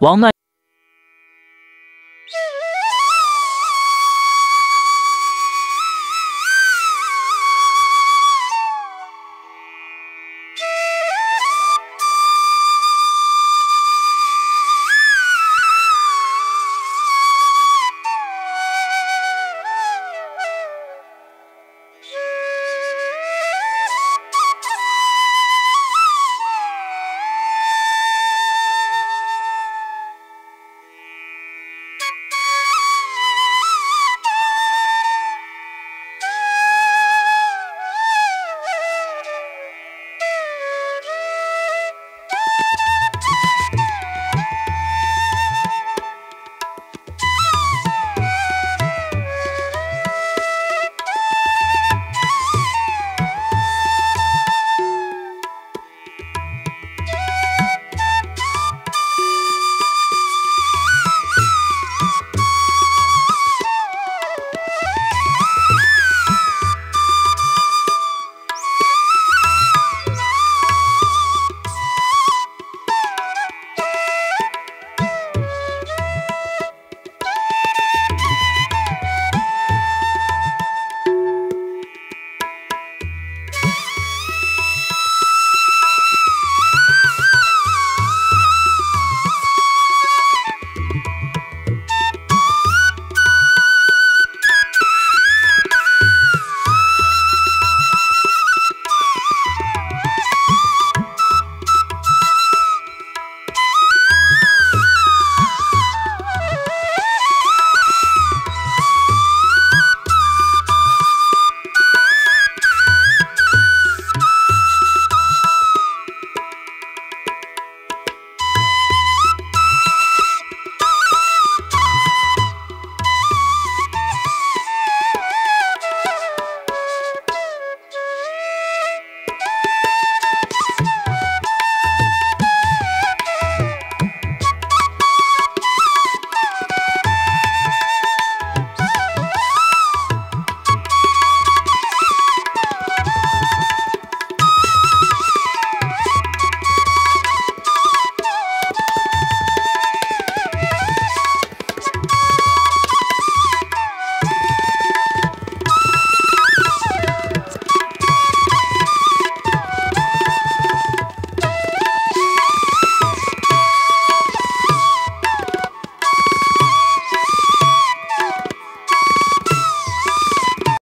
王奈